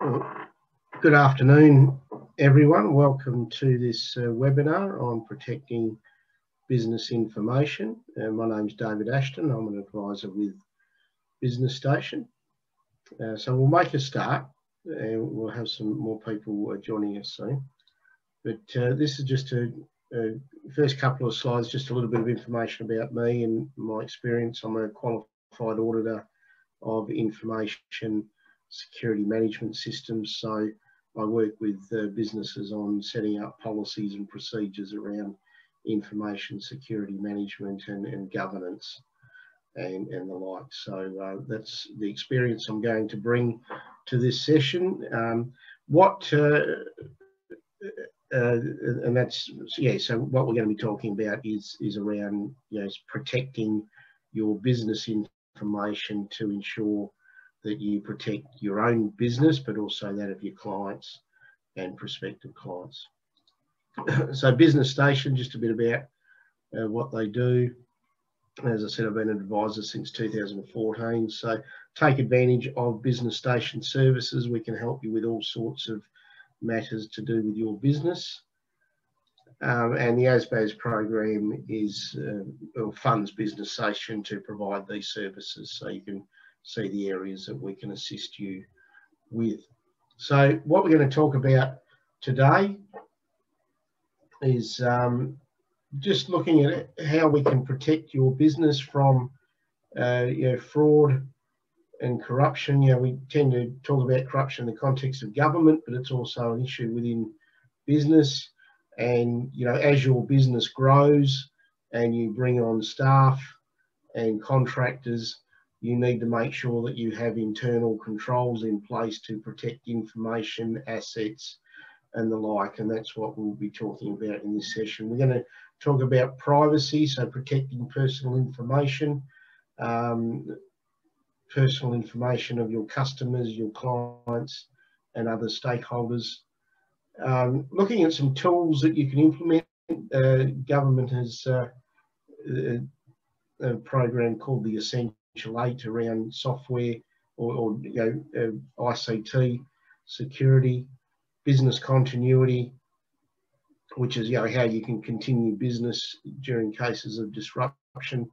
Good afternoon, everyone. Welcome to this uh, webinar on protecting business information. Uh, my name is David Ashton. I'm an advisor with Business Station. Uh, so we'll make a start and we'll have some more people uh, joining us soon. But uh, this is just a, a, first couple of slides, just a little bit of information about me and my experience. I'm a qualified auditor of information security management systems. So I work with uh, businesses on setting up policies and procedures around information security management and, and governance and, and the like. So uh, that's the experience I'm going to bring to this session. Um, what, uh, uh and that's, yeah, so what we're going to be talking about is, is around, you know, protecting your business information to ensure that you protect your own business, but also that of your clients and prospective clients. so Business Station, just a bit about uh, what they do. As I said, I've been an advisor since 2014. So take advantage of Business Station services. We can help you with all sorts of matters to do with your business. Um, and the ASBAS program is uh, funds Business Station to provide these services. So you can see the areas that we can assist you with. So what we're going to talk about today is um, just looking at how we can protect your business from uh, you know, fraud and corruption. You know, we tend to talk about corruption in the context of government, but it's also an issue within business. And you know, as your business grows and you bring on staff and contractors, you need to make sure that you have internal controls in place to protect information, assets, and the like. And that's what we'll be talking about in this session. We're going to talk about privacy, so protecting personal information, um, personal information of your customers, your clients, and other stakeholders. Um, looking at some tools that you can implement, uh, government has uh, a, a program called the Essential eight around software or, or you know, uh, ICT, security, business continuity, which is you know how you can continue business during cases of disruption.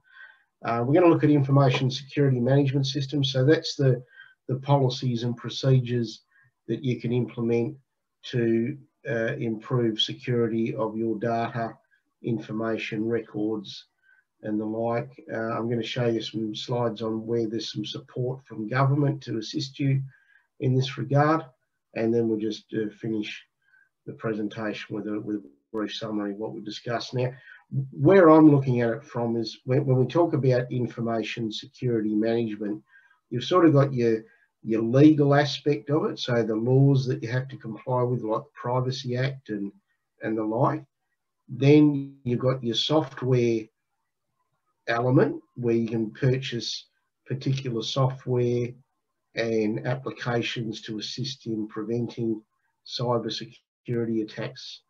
Uh, we're going to look at information security management systems. So that's the the policies and procedures that you can implement to uh, improve security of your data, information, records, and the like. Uh, I'm going to show you some slides on where there's some support from government to assist you in this regard. And then we'll just uh, finish the presentation with a, with a brief summary of what we discussed. Now, where I'm looking at it from is when, when we talk about information security management, you've sort of got your your legal aspect of it, so the laws that you have to comply with, like the Privacy Act and and the like. Then you've got your software element where you can purchase particular software and applications to assist in preventing cyber security attacks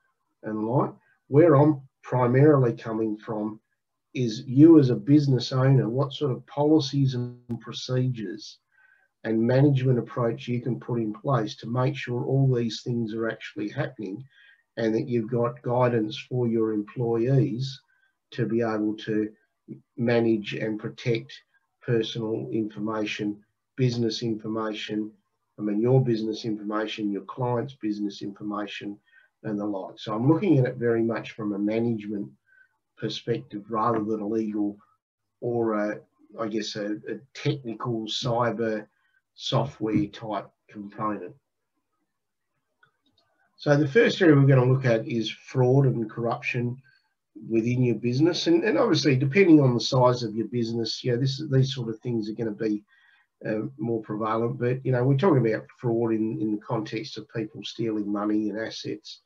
and like. Where I'm primarily coming from is you as a business owner, what sort of policies and procedures and management approach you can put in place to make sure all these things are actually happening and that you've got guidance for your employees to be able to manage and protect personal information, business information, I mean, your business information, your client's business information, and the like. So I'm looking at it very much from a management perspective rather than a legal or a, I guess, a, a technical cyber software type component. So the first area we're going to look at is fraud and corruption within your business. And, and obviously, depending on the size of your business, yeah, this these sort of things are going to be uh, more prevalent. But you know, we're talking about fraud in, in the context of people stealing money and assets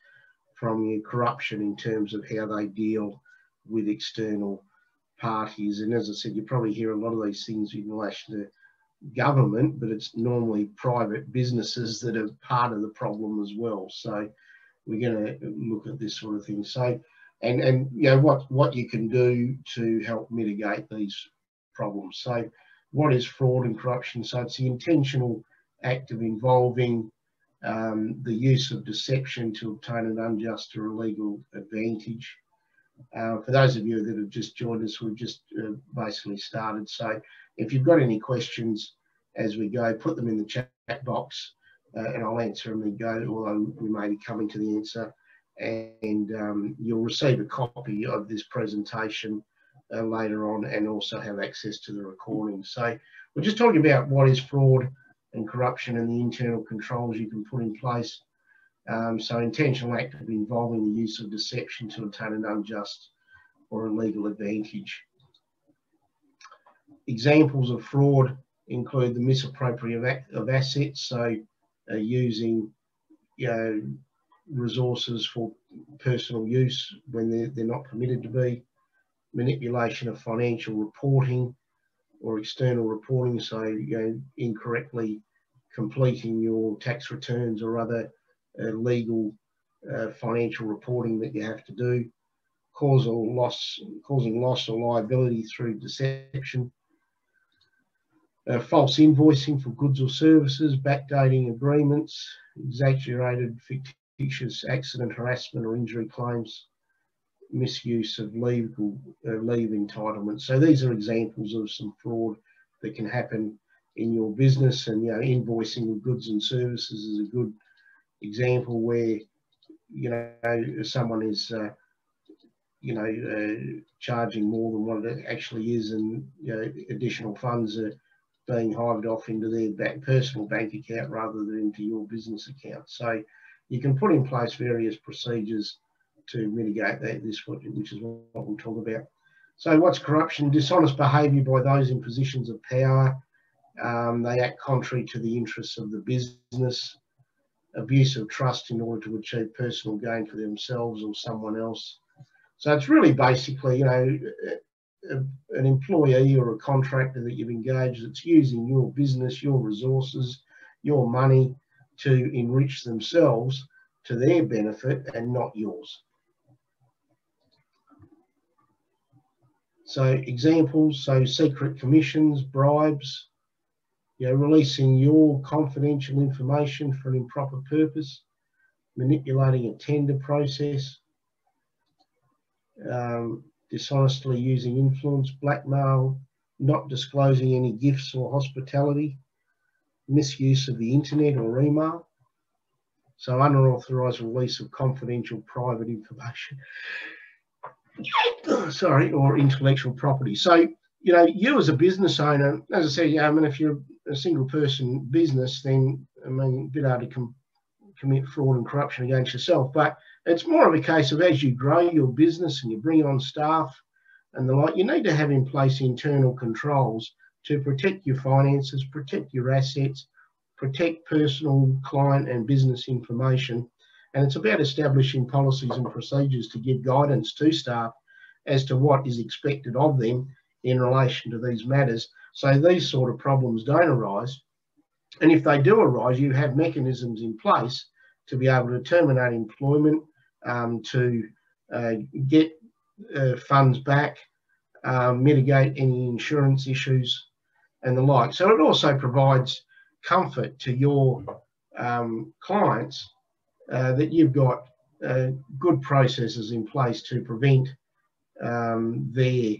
from you, corruption in terms of how they deal with external parties. And as I said, you probably hear a lot of these things in relation to government, but it's normally private businesses that are part of the problem as well. So we're going to look at this sort of thing. So and and you know what what you can do to help mitigate these problems. So, what is fraud and corruption? So it's the intentional act of involving um, the use of deception to obtain an unjust or illegal advantage. Uh, for those of you that have just joined us, we've just uh, basically started. So if you've got any questions as we go, put them in the chat box uh, and I'll answer them and go, although we may be coming to the answer. And um, you'll receive a copy of this presentation uh, later on and also have access to the recording. So we're just talking about what is fraud and corruption and the internal controls you can put in place. Um, so intentional act of involving the use of deception to obtain an unjust or illegal advantage. Examples of fraud include the misappropriation of assets, so uh, using you know, resources for personal use when they're, they're not permitted to be, manipulation of financial reporting or external reporting, so you know, incorrectly completing your tax returns or other uh, legal uh, financial reporting that you have to do, causal loss, causing loss or liability through deception, uh, false invoicing for goods or services, backdating agreements, exaggerated fictitious accident harassment or injury claims, misuse of legal uh, leave entitlement. So these are examples of some fraud that can happen in your business and you know invoicing of goods and services is a good example where you know someone is uh, you know uh, charging more than what it actually is and you know additional funds are being hived off into their back, personal bank account rather than into your business account so you can put in place various procedures to mitigate that, this, which is what we'll talk about. So what's corruption? Dishonest behaviour by those in positions of power. Um, they act contrary to the interests of the business. Abuse of trust in order to achieve personal gain for themselves or someone else. So it's really basically, you know, an employee or a contractor that you've engaged that's using your business, your resources, your money to enrich themselves to their benefit and not yours. So examples, so secret commissions, bribes, you know, releasing your confidential information for an improper purpose, manipulating a tender process, um, dishonestly using influence, blackmail, not disclosing any gifts or hospitality, misuse of the internet or email, so unauthorised release of confidential private information. sorry, or intellectual property. So, you know, you as a business owner, as I said, yeah, I mean, if you're a single person business, then I mean, a bit hard to com commit fraud and corruption against yourself. But it's more of a case of as you grow your business and you bring on staff and the like, you need to have in place internal controls to protect your finances, protect your assets, protect personal, client, and business information and it's about establishing policies and procedures to give guidance to staff as to what is expected of them in relation to these matters. So these sort of problems don't arise. And if they do arise, you have mechanisms in place to be able to terminate employment, um, to uh, get uh, funds back, uh, mitigate any insurance issues and the like. So it also provides comfort to your um, clients uh, that you've got uh, good processes in place to prevent um, their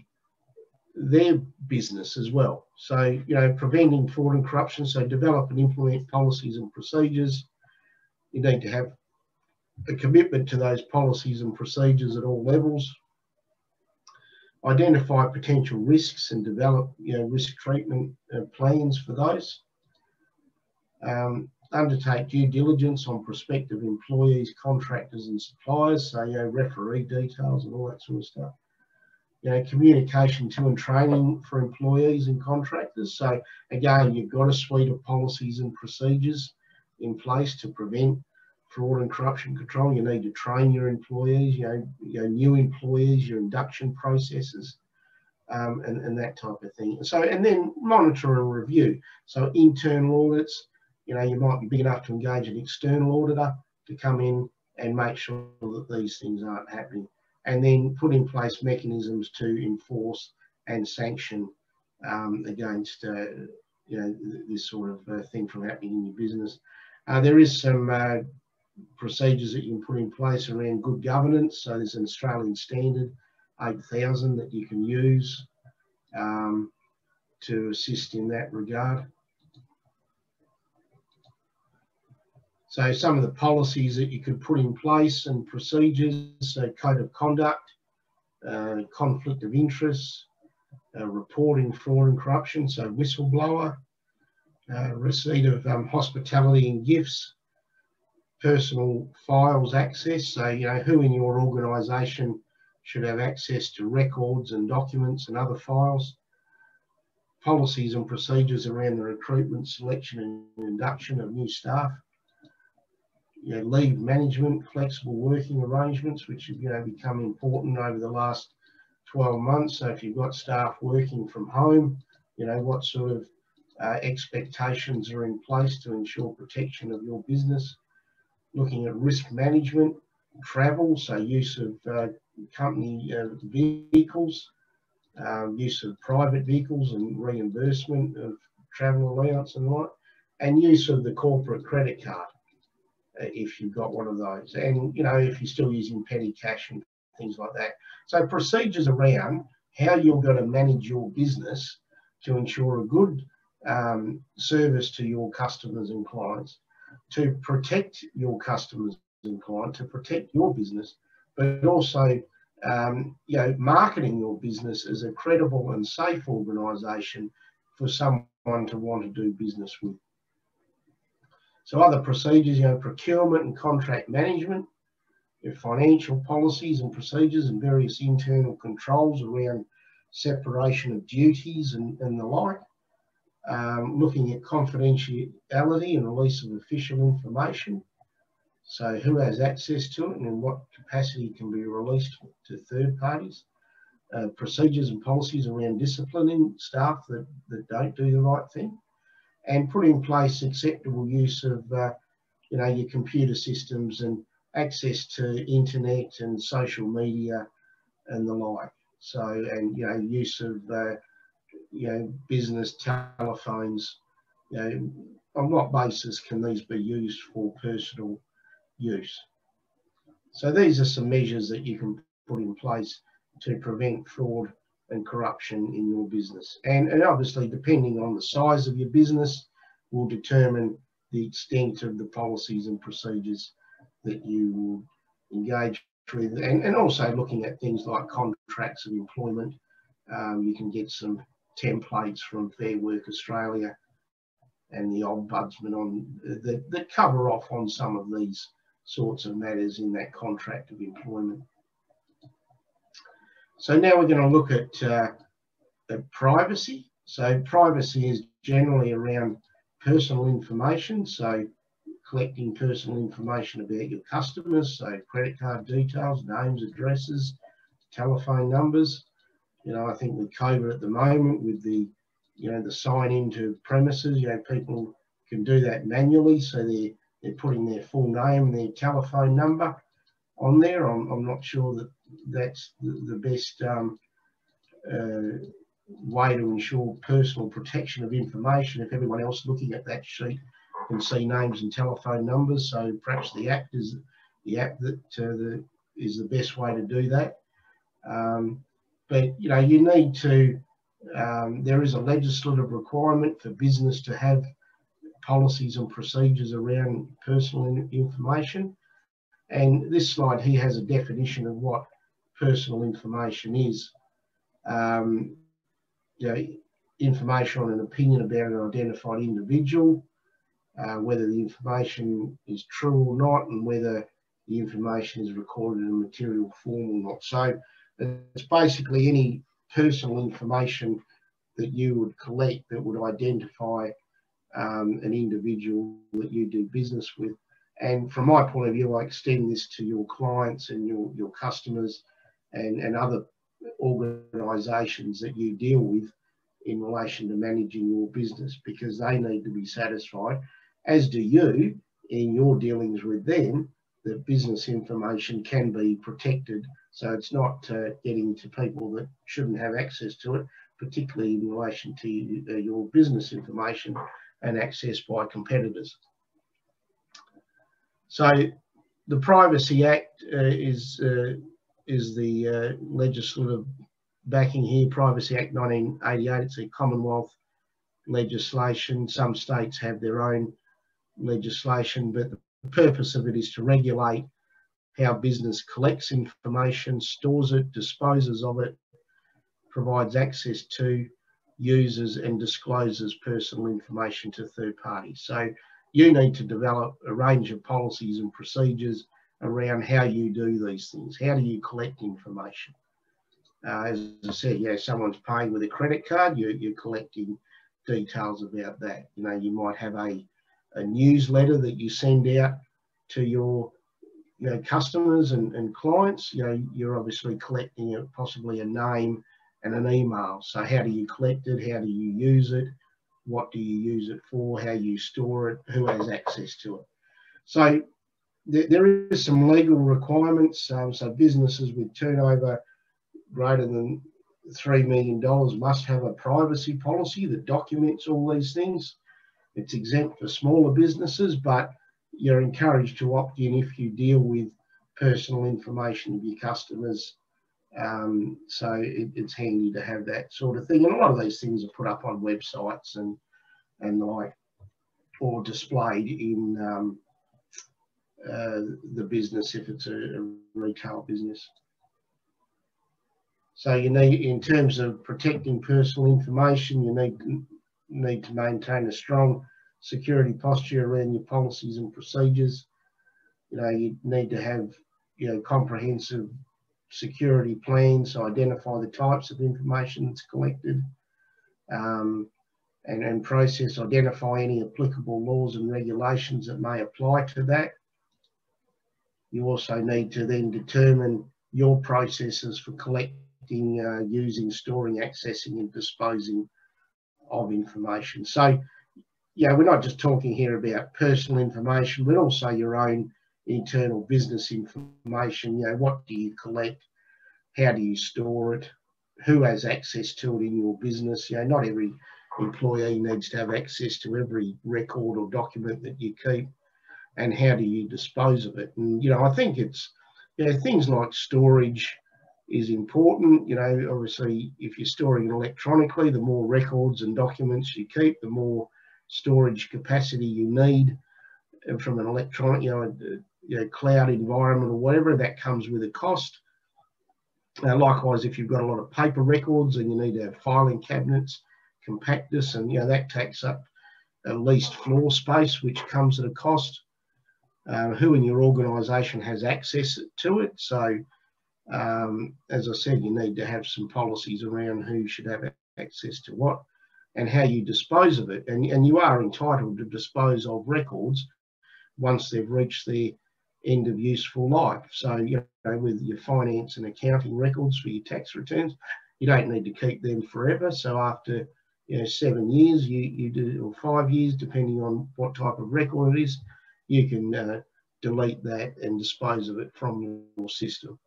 their business as well. So you know, preventing fraud and corruption. So develop and implement policies and procedures. You need to have a commitment to those policies and procedures at all levels. Identify potential risks and develop you know risk treatment uh, plans for those. Um, undertake due diligence on prospective employees, contractors and suppliers, so you know, referee details and all that sort of stuff. You know, communication to and training for employees and contractors. So again, you've got a suite of policies and procedures in place to prevent fraud and corruption control. You need to train your employees, you know, your new employees, your induction processes, um, and, and that type of thing. So, and then monitor and review. So internal audits, you know, you might be big enough to engage an external auditor to come in and make sure that these things aren't happening. And then put in place mechanisms to enforce and sanction um, against uh, you know, this sort of uh, thing from happening in your business. Uh, there is some uh, procedures that you can put in place around good governance. So there's an Australian standard 8000 that you can use um, to assist in that regard. So some of the policies that you could put in place and procedures, so code of conduct, uh, conflict of interest, uh, reporting fraud and corruption, so whistleblower, uh, receipt of um, hospitality and gifts, personal files access, so you know who in your organisation should have access to records and documents and other files, policies and procedures around the recruitment, selection and induction of new staff, you know, leave management, flexible working arrangements, which have you know become important over the last 12 months. So if you've got staff working from home, you know, what sort of uh, expectations are in place to ensure protection of your business. Looking at risk management, travel, so use of uh, company uh, vehicles, um, use of private vehicles and reimbursement of travel allowance and what, and use of the corporate credit card uh, if you've got one of those. And, you know, if you're still using petty cash and things like that. So procedures around how you're going to manage your business to ensure a good um, service to your customers and clients, to protect your customers and clients, to protect your business, but also um, you know, marketing your business as a credible and safe organisation for someone to want to do business with. So other procedures, you know, procurement and contract management, your financial policies and procedures and various internal controls around separation of duties and, and the like. Um, looking at confidentiality and release of official information. So who has access to it and in what capacity can be released to third parties. Uh, procedures and policies around disciplining staff that, that don't do the right thing. And put in place acceptable use of, uh, you know, your computer systems and access to internet and social media and the like. So, and, you know, use of, uh, you know, business telephones, you know, on what basis can these be used for personal use? So these are some measures that you can put in place to prevent fraud and corruption in your business. And, and obviously, depending on the size of your business, will determine the extent of the policies and procedures that you engage with. And, and also looking at things like contracts of employment. Um, you can get some templates from Fair Work Australia and the Ombudsman on that, that cover off on some of these sorts of matters in that contract of employment. So now we're going to look at, uh, at privacy. So privacy is generally around personal information. So collecting personal information about your customers, so credit card details, names, addresses, telephone numbers. You know, I think with COVID at the moment, with the, you know, the sign into premises, you know, people can do that manually. So they're, they're putting their full name, and their telephone number on there. I'm, I'm not sure that that's the, the best um, uh, way to ensure personal protection of information if everyone else looking at that sheet can see names and telephone numbers. So perhaps the app is the app that uh, the, is the best way to do that. Um, but you know, you need to. Um, there is a legislative requirement for business to have policies and procedures around personal information. And this slide here has a definition of what personal information is. Um, you know, information on an opinion about an identified individual, uh, whether the information is true or not, and whether the information is recorded in material form or not. So it's basically any personal information that you would collect that would identify um, an individual that you do business with. And from my point of view, I extend this to your clients and your, your customers and, and other organisations that you deal with in relation to managing your business because they need to be satisfied as do you in your dealings with them, that business information can be protected. So it's not uh, getting to people that shouldn't have access to it, particularly in relation to uh, your business information and access by competitors. So the Privacy Act uh, is uh, is the legislative backing here. Privacy Act 1988. It's a Commonwealth legislation. Some states have their own legislation, but the purpose of it is to regulate how business collects information, stores it, disposes of it, provides access to users and discloses personal information to third parties. So you need to develop a range of policies and procedures around how you do these things. How do you collect information? Uh, as I said, you know, someone's paying with a credit card, you, you're collecting details about that. You know, you might have a, a newsletter that you send out to your you know, customers and, and clients. You know, you're obviously collecting possibly a name and an email. So how do you collect it? How do you use it? What do you use it for? How you store it? Who has access to it? So th there is some legal requirements. Um, so businesses with turnover greater than $3 million must have a privacy policy that documents all these things. It's exempt for smaller businesses, but you're encouraged to opt in if you deal with personal information of your customers. Um, so it, it's handy to have that sort of thing. And a lot of these things are put up on websites and and like or displayed in um, uh, the business if it's a, a retail business. So you need, in terms of protecting personal information, you need need to maintain a strong security posture around your policies and procedures. You know, you need to have you know comprehensive security plans, identify the types of information that's collected, um, and, and process, identify any applicable laws and regulations that may apply to that. You also need to then determine your processes for collecting collecting, uh, using, storing, accessing and disposing of information. So, yeah, we're not just talking here about personal information, but also your own internal business information. You know, what do you collect? How do you store it? Who has access to it in your business? You know, not every employee needs to have access to every record or document that you keep. And how do you dispose of it? And, you know, I think it's, you know, things like storage, is important. You know, obviously, if you're storing electronically, the more records and documents you keep, the more storage capacity you need from an electronic, you know, you know, cloud environment or whatever, that comes with a cost. Uh, likewise, if you've got a lot of paper records and you need to have filing cabinets, compactus, and you know that takes up at least floor space, which comes at a cost. Uh, who in your organisation has access to it? So um, as I said, you need to have some policies around who should have access to what and how you dispose of it. And, and you are entitled to dispose of records once they've reached their end of useful life. So, you know, with your finance and accounting records for your tax returns, you don't need to keep them forever. So after, you know, seven years, you, you do, or five years, depending on what type of record it is, you can uh, delete that and dispose of it from your system.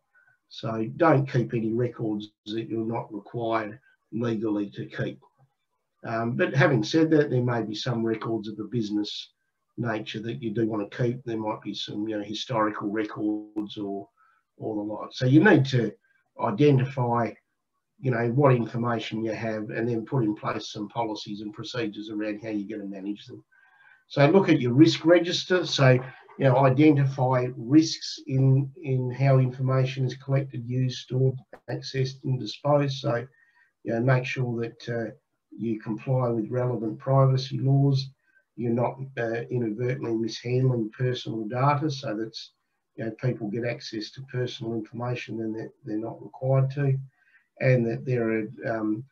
So don't keep any records that you're not required legally to keep. Um, but having said that, there may be some records of a business nature that you do want to keep. There might be some, you know, historical records or, or the like. So you need to identify, you know, what information you have and then put in place some policies and procedures around how you're going to manage them. So look at your risk register. So you know, identify risks in, in how information is collected, used, stored, accessed and disposed. So, you know, make sure that uh, you comply with relevant privacy laws. You're not uh, inadvertently mishandling personal data so that you know, people get access to personal information and that they're not required to. And that there are, um,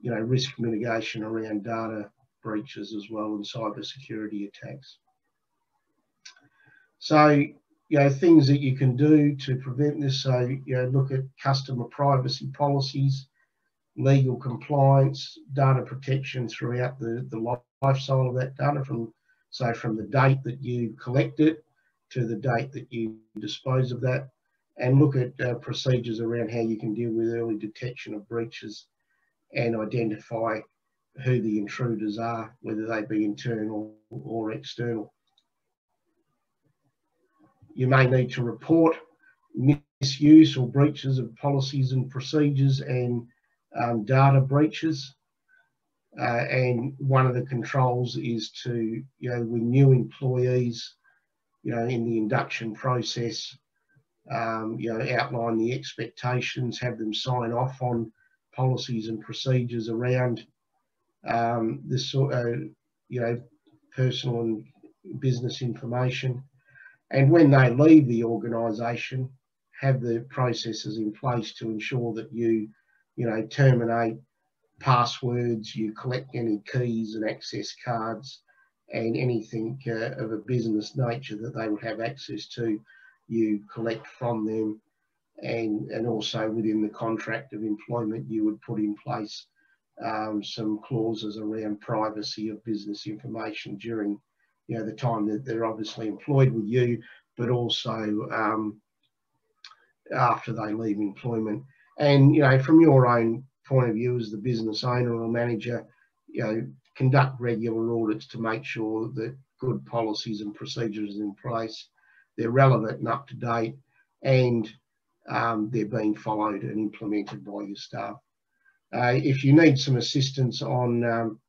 you know, risk mitigation around data breaches as well and cyber security attacks. So, you know, things that you can do to prevent this. So, you know, look at customer privacy policies, legal compliance, data protection throughout the, the life cycle of that data from, so from the date that you collect it to the date that you dispose of that, and look at uh, procedures around how you can deal with early detection of breaches and identify who the intruders are, whether they be internal or external. You may need to report misuse or breaches of policies and procedures and um, data breaches. Uh, and one of the controls is to, you know, with new employees, you know, in the induction process, um, you know, outline the expectations, have them sign off on policies and procedures around um, this sort of, you know, personal and business information. And when they leave the organisation, have the processes in place to ensure that you, you know, terminate passwords, you collect any keys and access cards and anything uh, of a business nature that they would have access to, you collect from them. And, and also within the contract of employment, you would put in place um, some clauses around privacy of business information during you know the time that they're obviously employed with you, but also um, after they leave employment. And you know, from your own point of view as the business owner or manager, you know, conduct regular audits to make sure that good policies and procedures are in place, they're relevant and up to date, and um, they're being followed and implemented by your staff. Uh, if you need some assistance on um,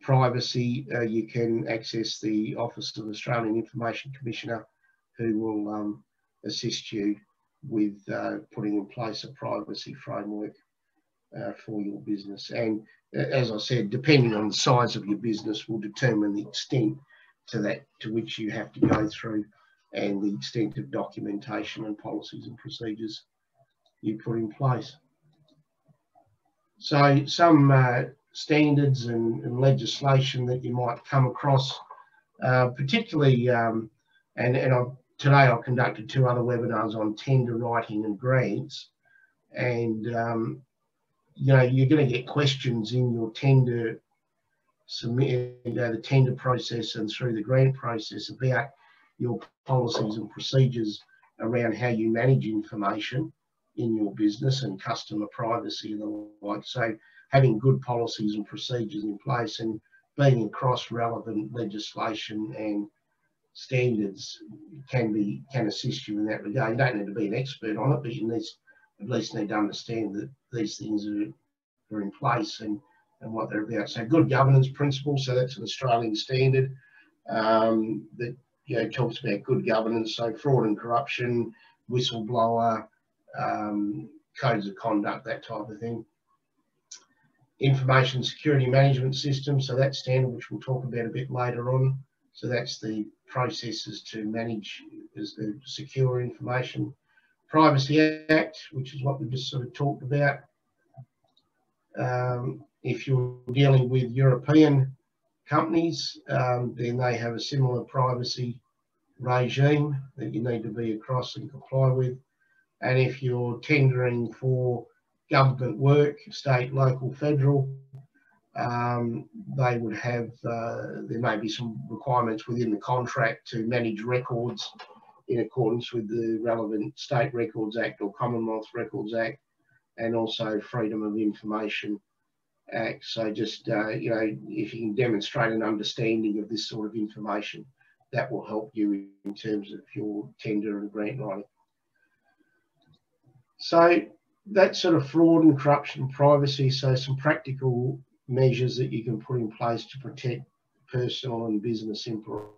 privacy, uh, you can access the Office of Australian Information Commissioner who will um, assist you with uh, putting in place a privacy framework uh, for your business. And uh, as I said, depending on the size of your business will determine the extent to that to which you have to go through and the extent of documentation and policies and procedures you put in place. So some uh, standards and, and, legislation that you might come across, uh, particularly, um, and, and I've, today I've conducted two other webinars on tender writing and grants, and um, you know you're going to get questions in your tender submit you know, the tender process and through the grant process about your policies and procedures around how you manage information in your business and customer privacy and the like. So having good policies and procedures in place and being across relevant legislation and standards can be can assist you in that regard. You don't need to be an expert on it, but you need at least need to understand that these things are, are in place and, and what they're about. So good governance principles, so that's an Australian standard um, that you know talks about good governance, so fraud and corruption, whistleblower, um, codes of conduct, that type of thing. Information security management system, so that standard which we'll talk about a bit later on. So that's the processes to manage as the secure information. Privacy Act, which is what we just sort of talked about. Um, if you're dealing with European companies, um, then they have a similar privacy regime that you need to be across and comply with. And if you're tendering for government work, state, local, federal, um, they would have, uh, there may be some requirements within the contract to manage records in accordance with the relevant State Records Act or Commonwealth Records Act and also Freedom of Information Act. So just, uh, you know, if you can demonstrate an understanding of this sort of information, that will help you in terms of your tender and grant writing. So that sort of fraud and corruption privacy, so some practical measures that you can put in place to protect personal and business impl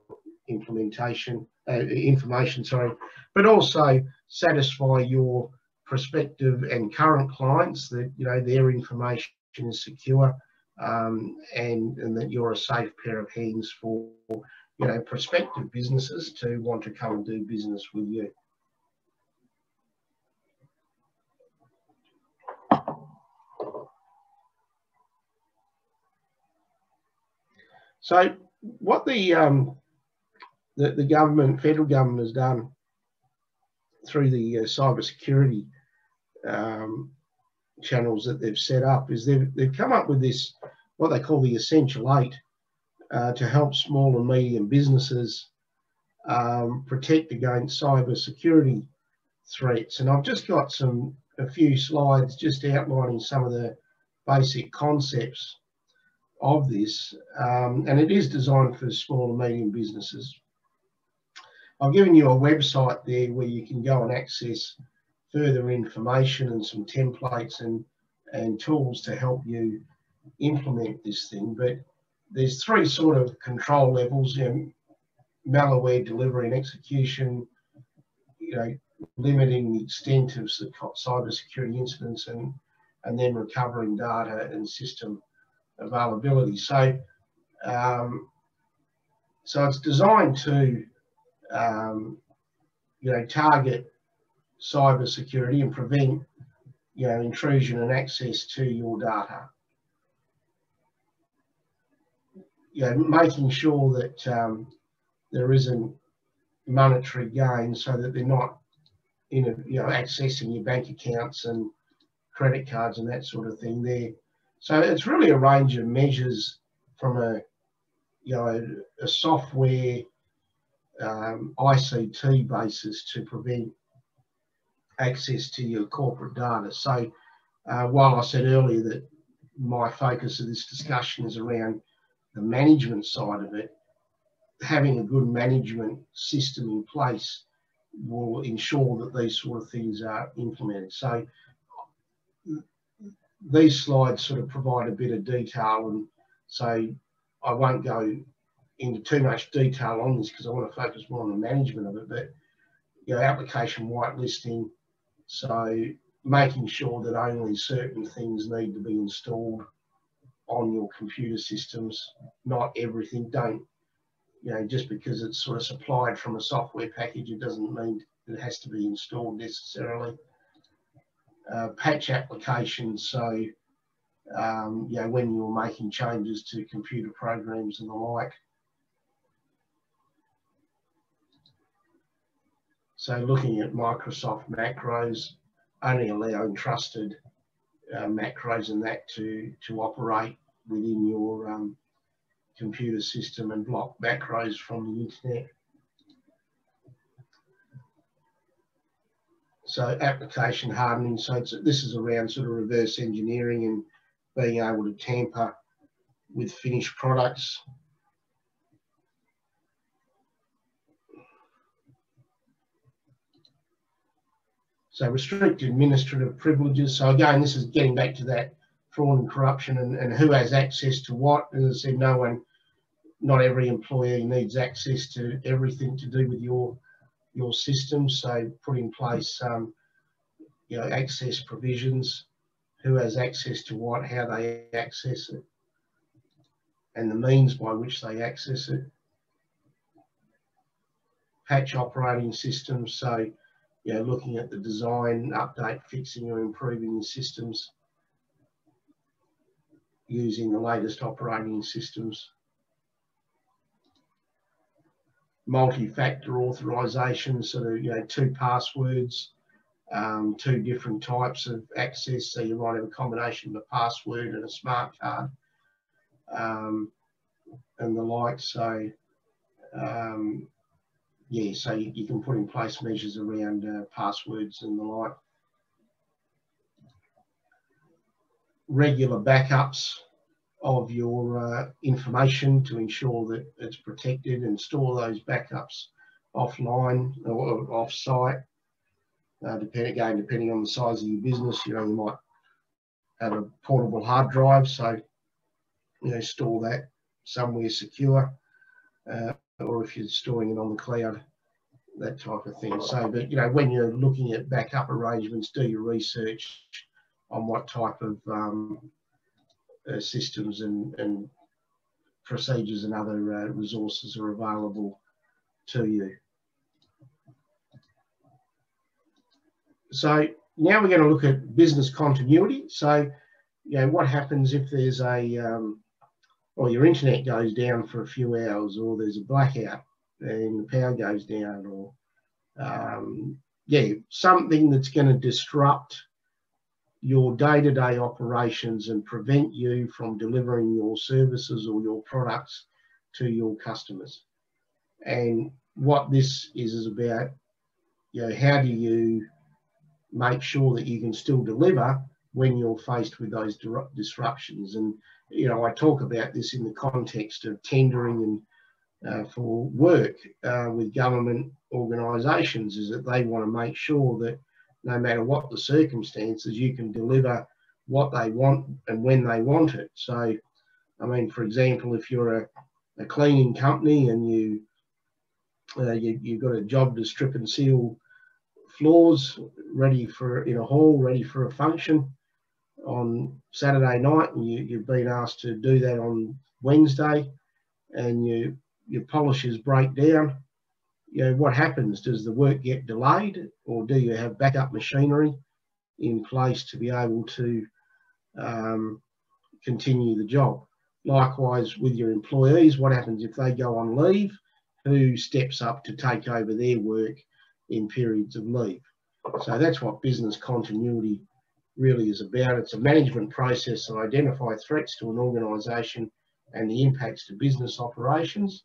implementation, uh, information, sorry, but also satisfy your prospective and current clients that, you know, their information is secure um, and, and that you're a safe pair of hands for, you know, prospective businesses to want to come and do business with you. So what the, um, the, the government, federal government has done through the uh, cyber security um, channels that they've set up is they've, they've come up with this, what they call the Essential Eight, uh, to help small and medium businesses um, protect against cyber security threats. And I've just got some a few slides just outlining some of the basic concepts of this, um, and it is designed for small and medium businesses. I've given you a website there where you can go and access further information and some templates and, and tools to help you implement this thing. But there's three sort of control levels, you know, malware delivery and execution, you know, limiting the extent of cybersecurity incidents and, and then recovering data and system availability. So, um, so it's designed to, um, you know, target cyber security and prevent, you know, intrusion and access to your data. You know, making sure that um, there isn't monetary gain so that they're not in a, you know, accessing your bank accounts and credit cards and that sort of thing there. So it's really a range of measures from a, you know, a, software um, ICT basis to prevent access to your corporate data. So uh, while I said earlier that my focus of this discussion is around the management side of it, having a good management system in place will ensure that these sort of things are implemented. So these slides sort of provide a bit of detail and so I won't go into too much detail on this because I want to focus more on the management of it, but you know, application whitelisting, so making sure that only certain things need to be installed on your computer systems, not everything. Don't, you know, just because it's sort of supplied from a software package, it doesn't mean it has to be installed necessarily. Uh, patch applications, so, um, when you're making changes to computer programs and the like. So looking at Microsoft macros, only allowing trusted uh, macros and that to, to operate within your um, computer system and block macros from the internet. So application hardening, so this is around sort of reverse engineering and being able to tamper with finished products So restrict administrative privileges. So again, this is getting back to that fraud and corruption and, and who has access to what. As I said, no one, not every employee needs access to everything to do with your your system. So put in place um, you know, access provisions, who has access to what, how they access it, and the means by which they access it. Patch operating systems. So you know, looking at the design, update, fixing or improving the systems using the latest operating systems. Multi-factor authorization, sort of, you know, two passwords, um, two different types of access. So you might have a combination of a password and a smart card um, and the like. So um, yeah, so you, you, can put in place measures around uh, passwords and the like. Regular backups of your uh, information to ensure that it's protected and store those backups offline or off-site. Uh, depending again, depending on the size of your business, you know, you might have a portable hard drive, so you know, store that somewhere secure. Uh, or if you're storing it on the cloud, that type of thing. So, but you know, when you're looking at backup arrangements, do your research on what type of um, systems and, and procedures and other uh, resources are available to you. So now we're going to look at business continuity. So, you know, what happens if there's a um, or your internet goes down for a few hours or there's a blackout and the power goes down or um, yeah something that's going to disrupt your day-to-day operations and prevent you from delivering your services or your products to your customers and what this is is about you know how do you make sure that you can still deliver when you're faced with those disruptions. And, you know, I talk about this in the context of tendering and uh, for work uh, with government organisations is that they want to make sure that no matter what the circumstances, you can deliver what they want and when they want it. So, I mean, for example, if you're a, a cleaning company and you, uh, you you've got a job to strip and seal floors ready for in a hall, ready for a function on Saturday night, and you, you've been asked to do that on Wednesday, and you your polishers break down. You know what happens? Does the work get delayed, or do you have backup machinery in place to be able to um, continue the job? Likewise, with your employees, what happens if they go on leave? Who steps up to take over their work in periods of leave. So that's what business continuity really is about. It's a management process to identify threats to an organisation and the impacts to business operations.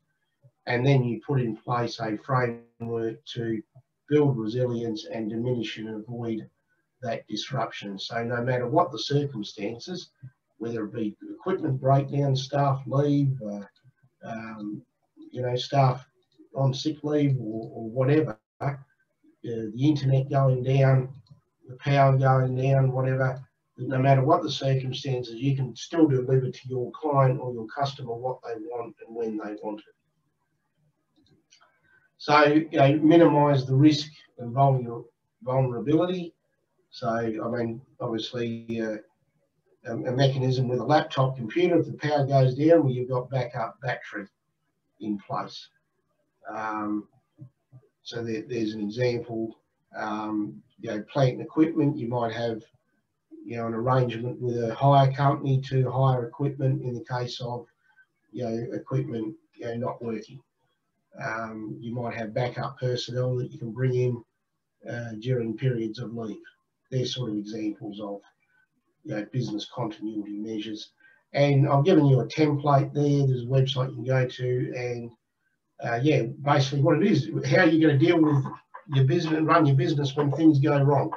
And then you put in place a framework to build resilience and diminish and avoid that disruption. So no matter what the circumstances, whether it be equipment breakdown, staff leave, uh, um, you know, staff on sick leave or, or whatever, the internet going down, the power going down, whatever, no matter what the circumstances, you can still deliver to your client or your customer what they want and when they want it. So, you know, minimise the risk and vulnerability. So, I mean, obviously, uh, a, a, mechanism with a laptop computer, if the power goes down, well, you've got backup battery in place. Um, so there, there's an example, um, you know, plant and equipment, you might have, you know, an arrangement with a hire company to hire equipment in the case of, you know, equipment, you know, not working. Um, you might have backup personnel that you can bring in uh, during periods of leave. They're sort of examples of, you know, business continuity measures. And I've given you a template there. There's a website you can go to and uh, yeah, basically what it is, how you're you going to deal with your business and run your business when things go wrong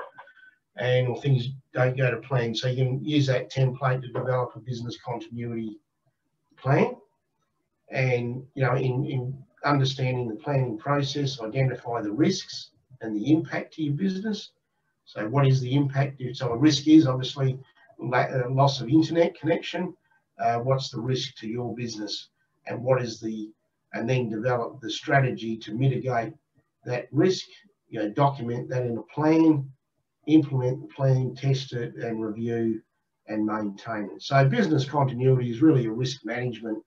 and or things don't go to plan. So you can use that template to develop a business continuity plan. And you know, in, in understanding the planning process, identify the risks and the impact to your business. So what is the impact? So a risk is obviously uh, loss of internet connection. Uh, what's the risk to your business? And what is the and then develop the strategy to mitigate that risk, you know, document that in a plan, implement the plan, test it and review and maintain it. So business continuity is really a risk management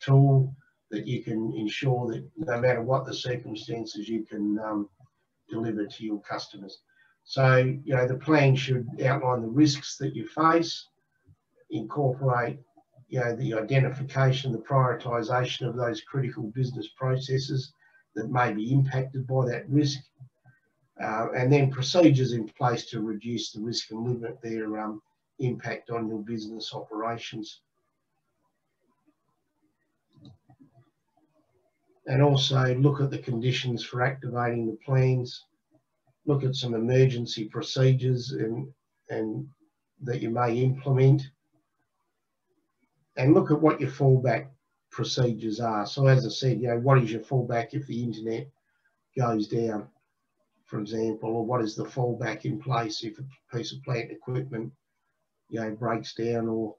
tool that you can ensure that no matter what the circumstances, you can um, deliver to your customers. So, you know, the plan should outline the risks that you face, incorporate you know, the identification, the prioritisation of those critical business processes that may be impacted by that risk, uh, and then procedures in place to reduce the risk and limit their um, impact on your business operations. And also look at the conditions for activating the plans, look at some emergency procedures and, and that you may implement and look at what your fallback procedures are. So as I said, you know, what is your fallback if the internet goes down, for example, or what is the fallback in place if a piece of plant equipment, you know, breaks down or,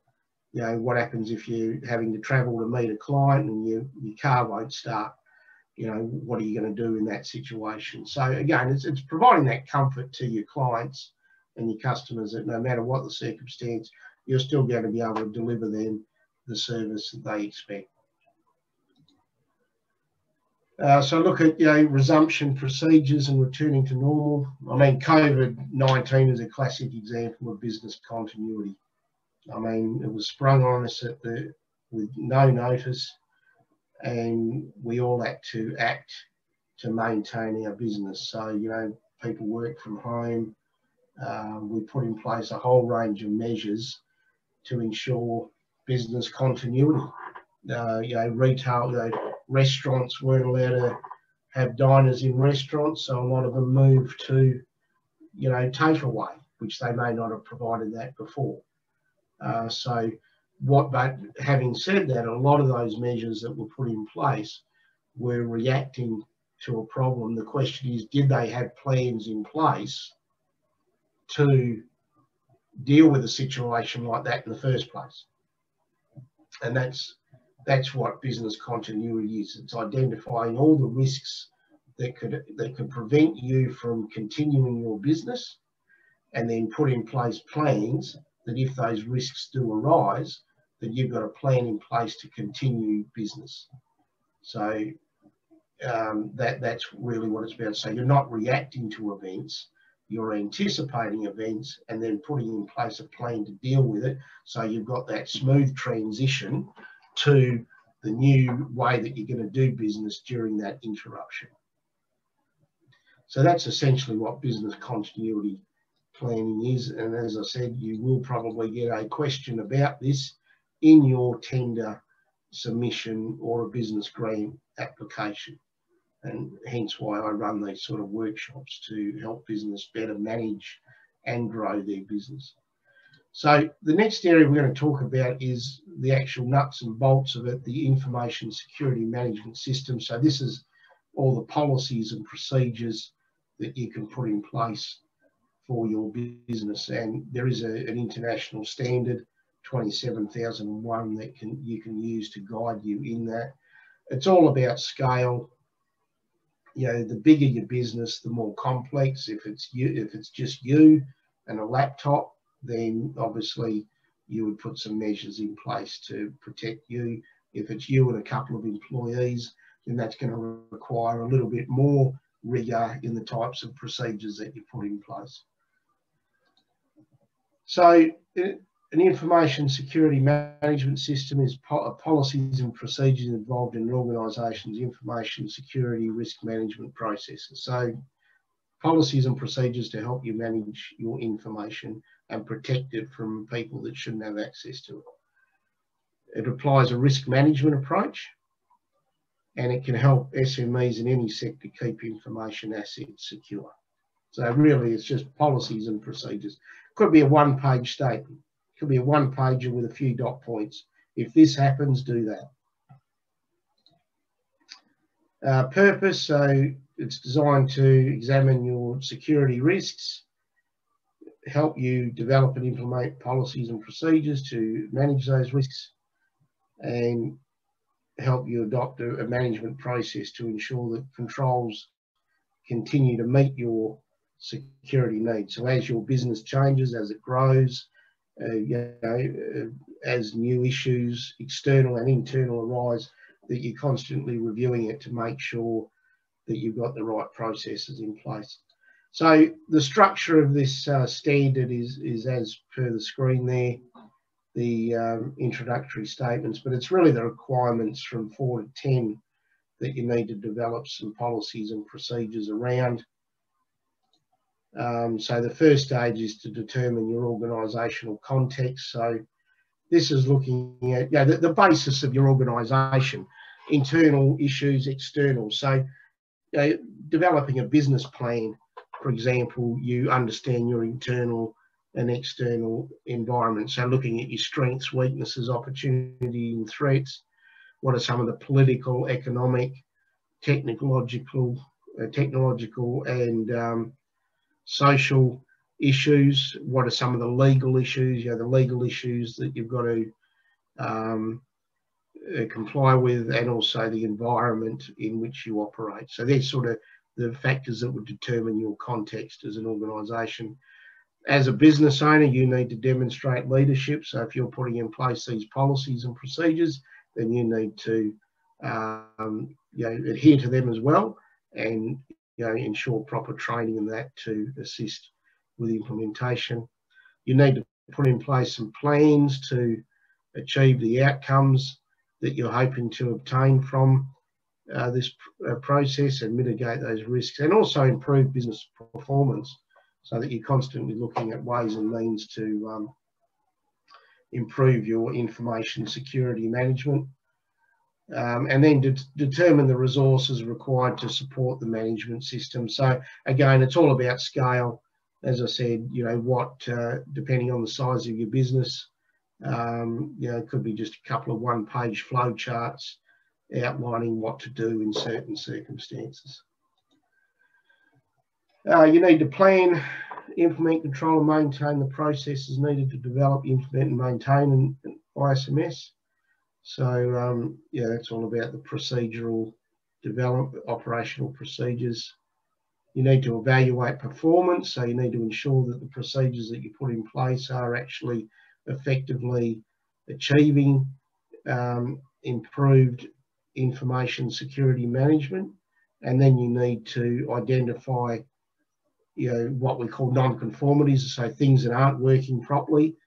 you know, what happens if you're having to travel to meet a client and your, your car won't start, you know, what are you going to do in that situation? So again, it's, it's providing that comfort to your clients and your customers that no matter what the circumstance, you're still going to be able to deliver them the service that they expect. Uh, so look at you know resumption procedures and returning to normal. I mean, COVID-19 is a classic example of business continuity. I mean, it was sprung on us at the with no notice, and we all had to act to maintain our business. So you know, people work from home. Uh, we put in place a whole range of measures to ensure business continuity. Uh, you know, retail, you know, restaurants weren't allowed to have diners in restaurants, so a lot of them moved to, you know, takeaway. which they may not have provided that before. Uh, so what, but having said that, a lot of those measures that were put in place were reacting to a problem. The question is, did they have plans in place to deal with a situation like that in the first place? And that's that's what business continuity is. It's identifying all the risks that could that could prevent you from continuing your business and then put in place plans that if those risks do arise, that you've got a plan in place to continue business. So um, that that's really what it's about. So you're not reacting to events, you're anticipating events and then putting in place a plan to deal with it. So you've got that smooth transition to the new way that you're going to do business during that interruption. So that's essentially what business continuity planning is. And as I said, you will probably get a question about this in your tender submission or a business grant application. And hence why I run these sort of workshops to help business better manage and grow their business. So the next area we're going to talk about is the actual nuts and bolts of it, the information security management system. So this is all the policies and procedures that you can put in place for your business. And there is a, an international standard, 27001, that can you can use to guide you in that. It's all about scale. You know, the bigger your business, the more complex. If it's you, if it's just you and a laptop, then obviously you would put some measures in place to protect you. If it's you and a couple of employees, then that's going to require a little bit more rigor in the types of procedures that you put in place. So an information security management system is po uh, policies and procedures involved in an organisation's information security risk management processes. So policies and procedures to help you manage your information and protect it from people that shouldn't have access to it. It applies a risk management approach and it can help SMEs in any sector keep information assets secure. So really it's just policies and procedures. Could be a one page statement. Could be a one pager with a few dot points. If this happens, do that. Uh, purpose, so it's designed to examine your security risks, help you develop and implement policies and procedures to manage those risks, and help you adopt a, a management process to ensure that controls continue to meet your security needs. So as your business changes, as it grows, uh, you know, uh, as new issues, external and internal arise, that you're constantly reviewing it to make sure that you've got the right processes in place. So the structure of this uh, standard is, is as per the screen there the um, introductory statements, but it's really the requirements from four to 10 that you need to develop some policies and procedures around. Um, so the first stage is to determine your organisational context. So this is looking at you know, the, the basis of your organisation, internal issues, external. So you know, developing a business plan, for example, you understand your internal and external environment. So looking at your strengths, weaknesses, opportunity and threats. What are some of the political, economic, technological, uh, technological and um, social issues? What are some of the legal issues? You know, the legal issues that you've got to um, uh, comply with and also the environment in which you operate. So they're sort of the factors that would determine your context as an organisation as a business owner, you need to demonstrate leadership. So if you're putting in place these policies and procedures, then you need to um, you know, adhere to them as well and you know, ensure proper training in that to assist with implementation. You need to put in place some plans to achieve the outcomes that you're hoping to obtain from uh, this uh, process and mitigate those risks and also improve business performance so that you're constantly looking at ways and means to um, improve your information security management. Um, and then de determine the resources required to support the management system. So again, it's all about scale. as I said, you know, what, uh, depending on the size of your business, um, you know, it could be just a couple of one page flow charts outlining what to do in certain circumstances. Uh, you need to plan, implement, control and maintain the processes needed to develop, implement and maintain an, an ISMS. So um, yeah, that's all about the procedural development, operational procedures. You need to evaluate performance, so you need to ensure that the procedures that you put in place are actually effectively achieving um, improved information security management. And then you need to identify you know, what we call non-conformities, so things that aren't working properly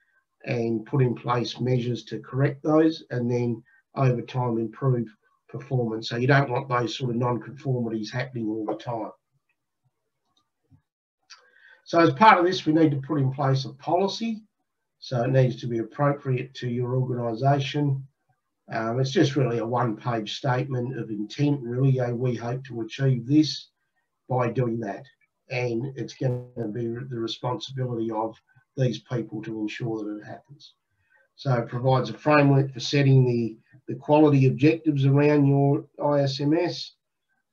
and put in place measures to correct those and then over time improve performance. So you don't want those sort of non-conformities happening all the time. So as part of this, we need to put in place a policy. So it needs to be appropriate to your organisation. Um, it's just really a one-page statement of intent, really. Uh, we hope to achieve this by doing that and it's going to be the responsibility of these people to ensure that it happens. So it provides a framework for setting the, the quality objectives around your ISMS,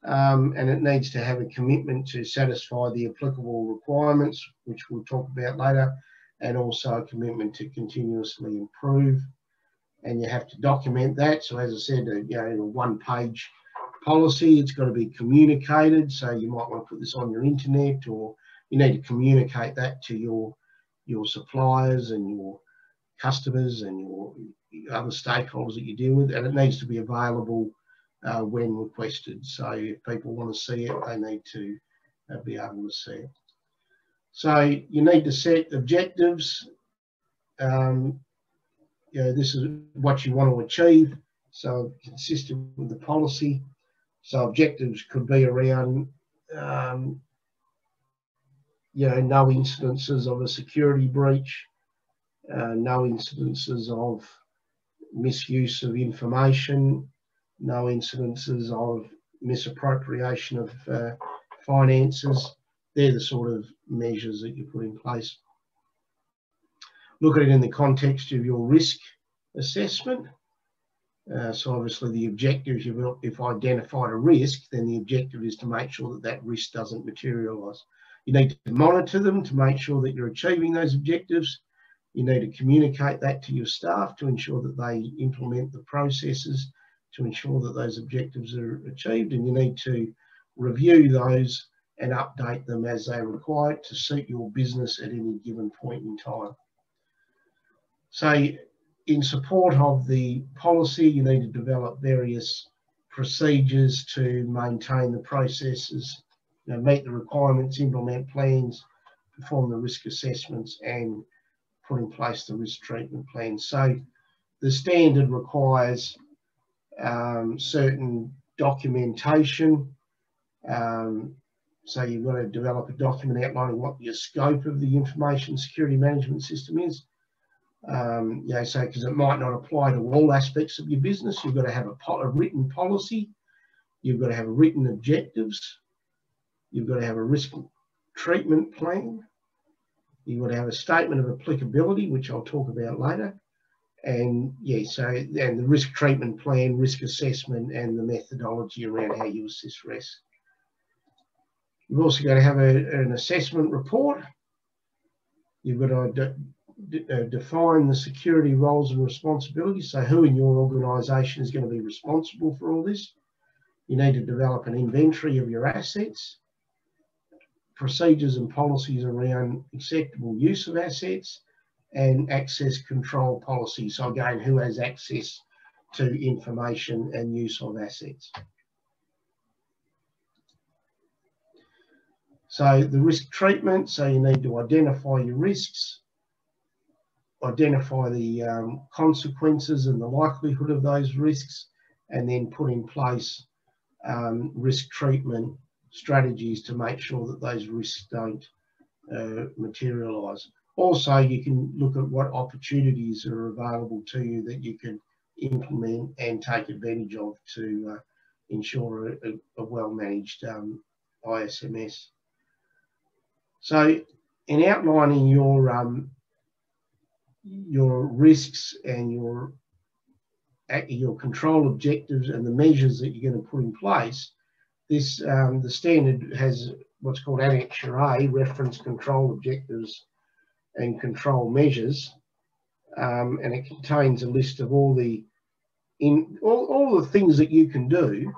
um, and it needs to have a commitment to satisfy the applicable requirements, which we'll talk about later, and also a commitment to continuously improve. And you have to document that. So as I said, a, you know, a one-page policy. It's got to be communicated. So you might want to put this on your internet or you need to communicate that to your, your suppliers and your customers and your other stakeholders that you deal with. And it needs to be available uh, when requested. So if people want to see it, they need to uh, be able to see it. So you need to set objectives. Um, you know, this is what you want to achieve. So consistent with the policy. So objectives could be around, um, you know, no incidences of a security breach, uh, no incidences of misuse of information, no incidences of misappropriation of uh, finances. They're the sort of measures that you put in place. Look at it in the context of your risk assessment. Uh, so obviously the objective, if you've identified a risk, then the objective is to make sure that that risk doesn't materialise. You need to monitor them to make sure that you're achieving those objectives. You need to communicate that to your staff to ensure that they implement the processes to ensure that those objectives are achieved. And you need to review those and update them as they're required to suit your business at any given point in time. So in support of the policy, you need to develop various procedures to maintain the processes, you know, meet the requirements, implement plans, perform the risk assessments and put in place the risk treatment plans. So the standard requires um, certain documentation. Um, so you've got to develop a document outlining what your scope of the information security management system is um, you know, so because it might not apply to all aspects of your business, you've got to have a, a written policy, you've got to have written objectives, you've got to have a risk treatment plan, you've got to have a statement of applicability, which I'll talk about later, and yeah, so and the risk treatment plan, risk assessment, and the methodology around how you assess risk. You've also got to have a, an assessment report. You've got to uh, define the security roles and responsibilities. So who in your organisation is going to be responsible for all this? You need to develop an inventory of your assets, procedures and policies around acceptable use of assets, and access control policies. So again, who has access to information and use of assets. So the risk treatment, so you need to identify your risks, identify the um, consequences and the likelihood of those risks, and then put in place um, risk treatment strategies to make sure that those risks don't uh, materialise. Also, you can look at what opportunities are available to you that you can implement and take advantage of to uh, ensure a, a well-managed um, ISMS. So in outlining your um, your risks and your your control objectives and the measures that you're going to put in place, this um, the standard has what's called Annex A, reference control objectives and control measures, um, and it contains a list of all the in all, all the things that you can do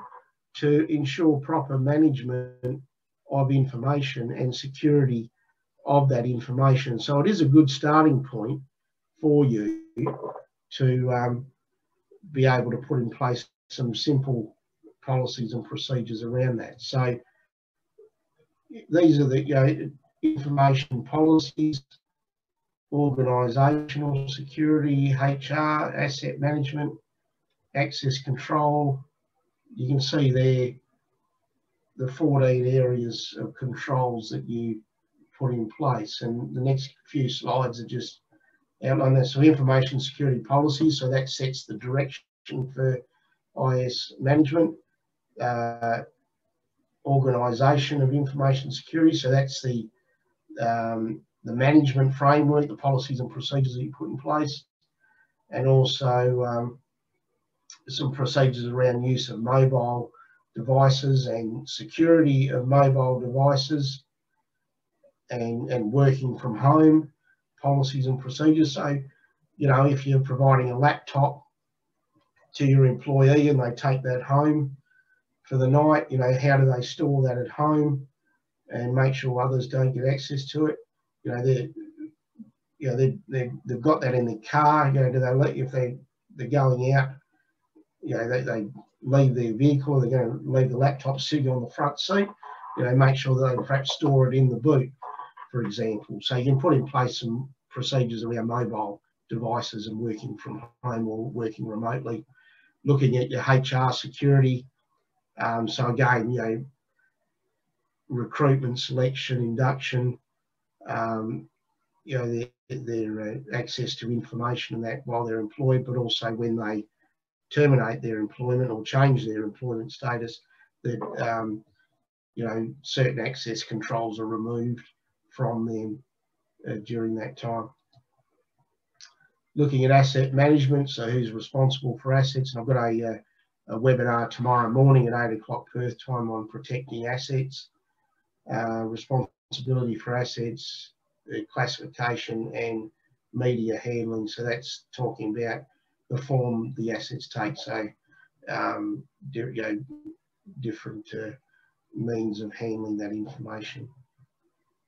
to ensure proper management of information and security of that information. So it is a good starting point for you to um, be able to put in place some simple policies and procedures around that. So these are the you know, information policies, organisational security, HR, asset management, access control. You can see there the 14 areas of controls that you put in place. And the next few slides are just outline that. So information security policy, so that sets the direction for IS management. Uh, organisation of information security, so that's the um, the management framework, the policies and procedures that you put in place, and also um, some procedures around use of mobile devices and security of mobile devices and, and working from home policies and procedures. So, you know, if you're providing a laptop to your employee and they take that home for the night, you know, how do they store that at home and make sure others don't get access to it? You know, they're, you know, they they they've got that in the car. You know, do they let if they they're going out? You know, they, they leave their vehicle. They're going to leave the laptop sitting on the front seat. You know, make sure that they perhaps store it in the boot for example. So you can put in place some procedures around mobile devices and working from home or working remotely. Looking at your HR security. Um, so again, you know, recruitment, selection, induction, um, you know, their, their uh, access to information and that while they're employed, but also when they terminate their employment or change their employment status, that um, you know certain access controls are removed from them uh, during that time. Looking at asset management, so who's responsible for assets, and I've got a, uh, a webinar tomorrow morning at 8 o'clock Perth time on protecting assets, uh, responsibility for assets, classification and media handling. So that's talking about the form the assets take. So um, you know, different uh, means of handling that information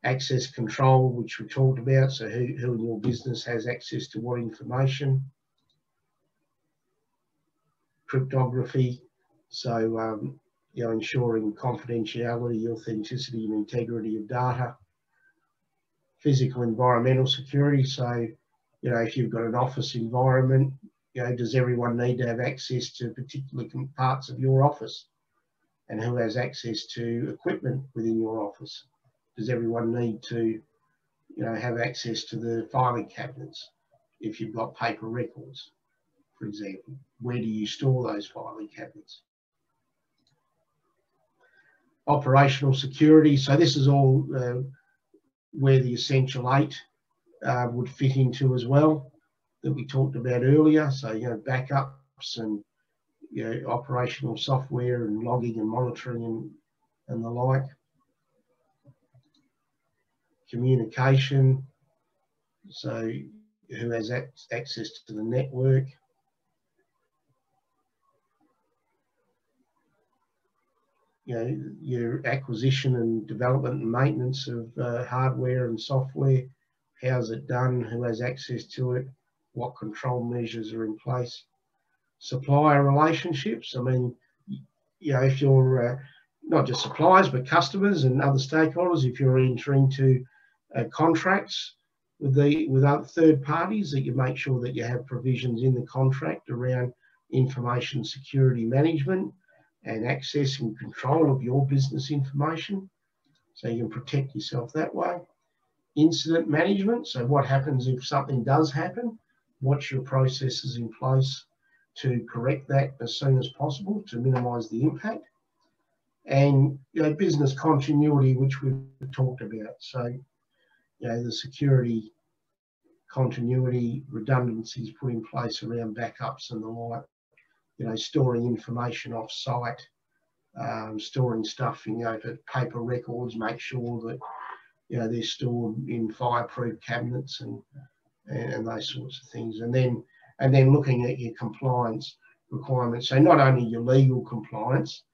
access control, which we talked about. So who, who in your business has access to what information? Cryptography. So, um, you know, ensuring confidentiality, authenticity and integrity of data. Physical environmental security. So, you know, if you've got an office environment, you know, does everyone need to have access to particular parts of your office? And who has access to equipment within your office? does everyone need to, you know, have access to the filing cabinets if you've got paper records, for example? Where do you store those filing cabinets? Operational security. So this is all uh, where the essential eight uh, would fit into as well that we talked about earlier. So, you know, backups and, you know, operational software and logging and monitoring and, and the like communication, so who has access to the network. You know, your acquisition and development and maintenance of uh, hardware and software, how's it done, who has access to it, what control measures are in place. Supplier relationships, I mean, you know, if you're uh, not just suppliers, but customers and other stakeholders, if you're entering into uh, contracts with the with other third parties that you make sure that you have provisions in the contract around information security management and access and control of your business information. So you can protect yourself that way. Incident management. So what happens if something does happen? What's your processes in place to correct that as soon as possible to minimize the impact? And you know, business continuity which we've talked about. So you know, the security continuity redundancies put in place around backups and the like, you know, storing information off site, um, storing stuff in, you know, paper records, make sure that, you know, they're stored in fireproof cabinets and, and, and those sorts of things. And then, and then looking at your compliance requirements. So not only your legal compliance,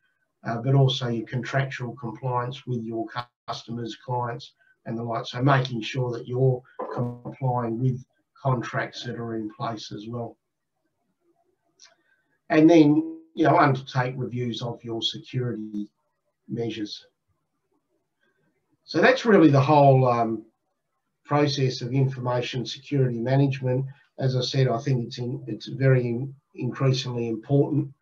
uh, but also your contractual compliance with your customers, clients, and the like. So making sure that you're complying with contracts that are in place as well. And then, you know, undertake reviews of your security measures. So that's really the whole um, process of information security management. As I said, I think it's in, it's very in, increasingly important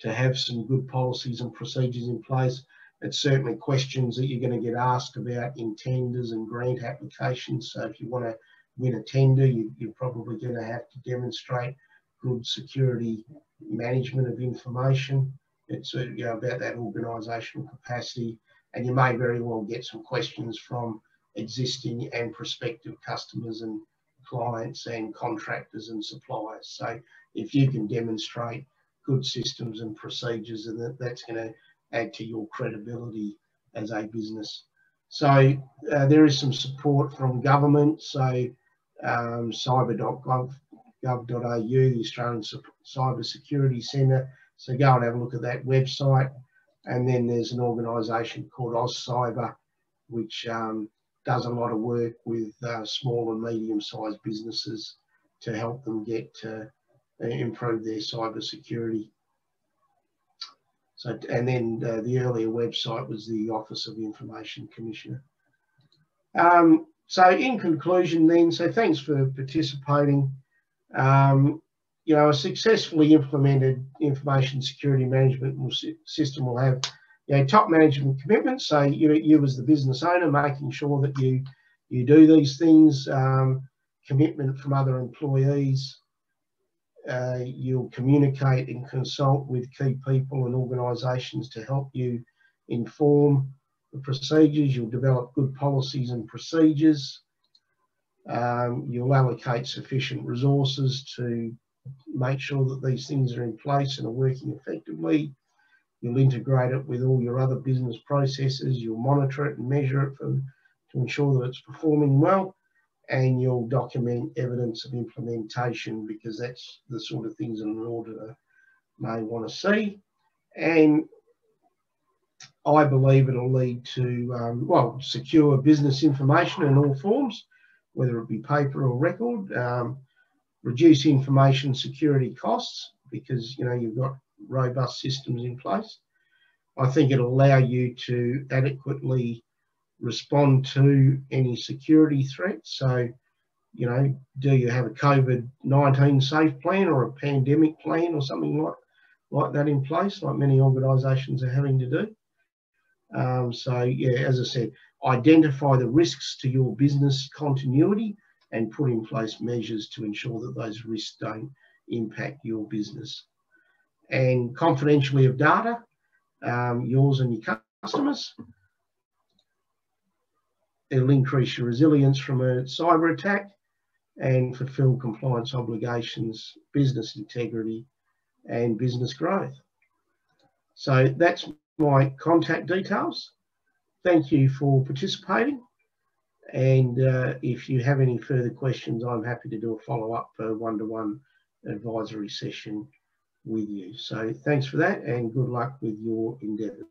to have some good policies and procedures in place. It's certainly questions that you're going to get asked about in tenders and grant applications. So if you want to win a tender, you, are probably going to have to demonstrate good security management of information. It's uh, you know, about that organisational capacity, and you may very well get some questions from existing and prospective customers and clients and contractors and suppliers. So if you can demonstrate good systems and procedures, and that, that's going to add to your credibility as a business. So uh, there is some support from government. So um, cyber.gov.au, the Australian Cyber Security Centre. So go and have a look at that website. And then there's an organisation called AusCyber, which um, does a lot of work with uh, small and medium-sized businesses to help them get uh, improve their cyber security. So, and then uh, the earlier website was the Office of the Information Commissioner. Um, so in conclusion then, so thanks for participating. Um, you know, a successfully implemented information security management system will have you know, top management commitments. So you, you as the business owner, making sure that you, you do these things, um, commitment from other employees, uh, you'll communicate and consult with key people and organisations to help you inform the procedures. You'll develop good policies and procedures. Um, you'll allocate sufficient resources to make sure that these things are in place and are working effectively. You'll integrate it with all your other business processes. You'll monitor it and measure it for, to ensure that it's performing well and you'll document evidence of implementation because that's the sort of things that an auditor may want to see. And I believe it'll lead to, um, well, secure business information in all forms, whether it be paper or record, um, reduce information security costs because, you know, you've got robust systems in place. I think it'll allow you to adequately respond to any security threats. So, you know, do you have a COVID 19 safe plan or a pandemic plan or something like, like that in place, like many organisations are having to do? Um, so, yeah, as I said, identify the risks to your business continuity and put in place measures to ensure that those risks don't impact your business. And confidentially of data, um, yours and your customers, It'll increase your resilience from a cyber attack and fulfill compliance obligations, business integrity, and business growth. So that's my contact details. Thank you for participating. And uh, if you have any further questions, I'm happy to do a follow up one to one advisory session with you. So thanks for that and good luck with your endeavours.